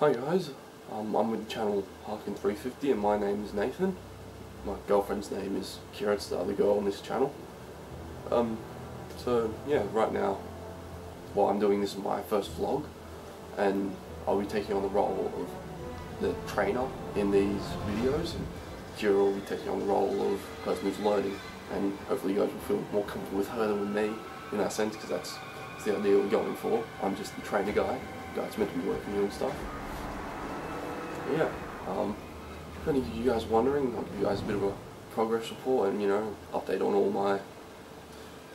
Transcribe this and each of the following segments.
Hi guys, um, I'm with the channel Harken350 and my name is Nathan. My girlfriend's name is Keira, it's the other girl on this channel. Um, so yeah, right now, while I'm doing this is my first vlog and I'll be taking on the role of the trainer in these videos and Keira will be taking on the role of the person who's learning and hopefully you guys will feel more comfortable with her than with me in that sense because that's, that's the idea we're going for. I'm just the trainer guy, the guy that's meant to be working you and stuff yeah, um, if any of you guys wondering, I'll give you guys a bit of a progress report and, you know, update on all my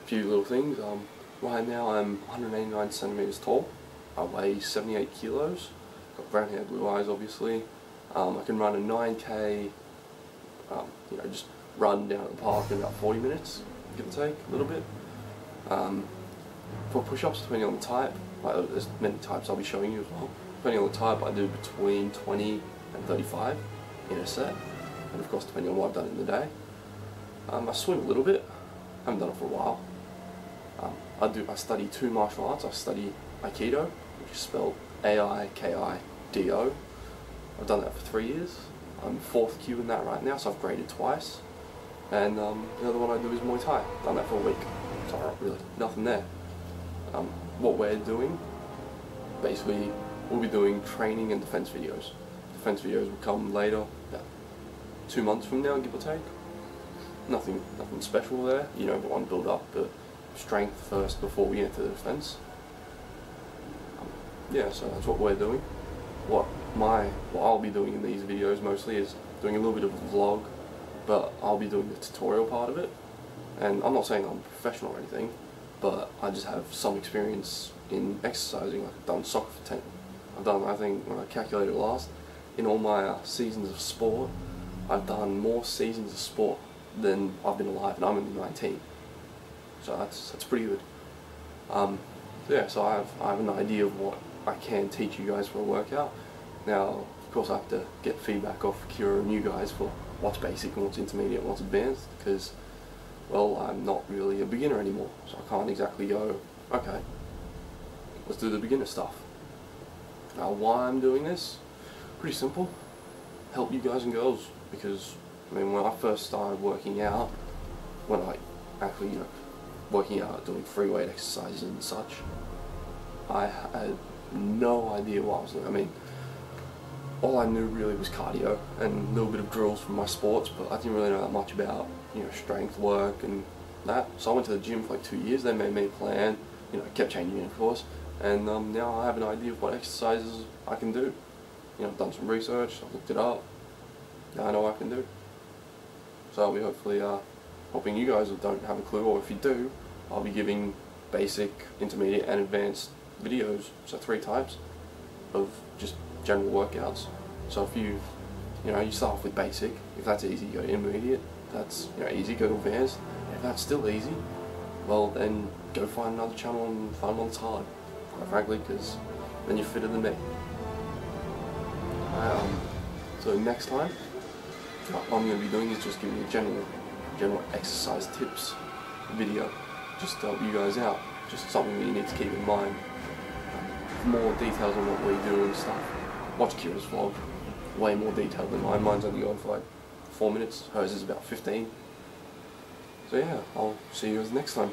few little things. Um, right now I'm 189 centimeters tall. I weigh 78 kilos. Got brown hair, blue eyes, obviously. Um, I can run a 9k, um, you know, just run down at the park in about 40 minutes, give or take, a little bit. Um, for push-ups, depending on the type, like, there's many types I'll be showing you as well depending on the type, I do between 20 and 35 in a set, and of course depending on what I've done in the day. Um, I swim a little bit, I haven't done it for a while. Um, I do. I study two martial arts. I study Aikido, which is spelled A-I-K-I-D-O. I've done that for three years. I'm fourth kyu in that right now, so I've graded twice. And um, the other one I do is Muay Thai. Done that for a week. So really nothing there. Um, what we're doing, basically we'll be doing training and defense videos. Defense videos will come later, about two months from now, give or take. Nothing, nothing special there. You know, one build up the strength first before we enter the defense. Um, yeah, so that's what we're doing. What my, what I'll be doing in these videos mostly is doing a little bit of a vlog, but I'll be doing the tutorial part of it. And I'm not saying I'm professional or anything, but I just have some experience in exercising. I've done soccer for 10, I've done, I think, when I calculated last, in all my uh, seasons of sport, I've done more seasons of sport than I've been alive, and I'm only 19. So that's that's pretty good. Um, yeah, so I have I have an idea of what I can teach you guys for a workout. Now, of course, I have to get feedback off Keira and you guys for what's basic and what's intermediate and what's advanced, because, well, I'm not really a beginner anymore, so I can't exactly go, okay, let's do the beginner stuff. Now why I'm doing this? Pretty simple. Help you guys and girls because I mean when I first started working out, when I actually you know working out doing free weight exercises and such, I had no idea what I was doing. I mean all I knew really was cardio and a little bit of drills from my sports, but I didn't really know that much about you know strength work and that. So I went to the gym for like two years. They made me a plan. You know, kept changing it, of course and um, now I have an idea of what exercises I can do. You know, I've done some research, I've looked it up, now I know what I can do. So I'll be hopefully uh, helping you guys who don't have a clue, or if you do, I'll be giving basic, intermediate and advanced videos, so three types of just general workouts. So if you, you know, you start off with basic, if that's easy, go intermediate, that's you know, easy, go to advanced. If that's still easy, well then go find another channel and find one that's hard quite frankly, because then you're fitter than me. Um, so next time, what I'm going to be doing is just giving you general, general exercise tips video, just to help you guys out. Just something that you need to keep in mind. More details on what we do and stuff. Watch Keira's vlog. Way more detailed than mine. Mine's only going for like four minutes. Hers is about 15. So yeah, I'll see you guys next time.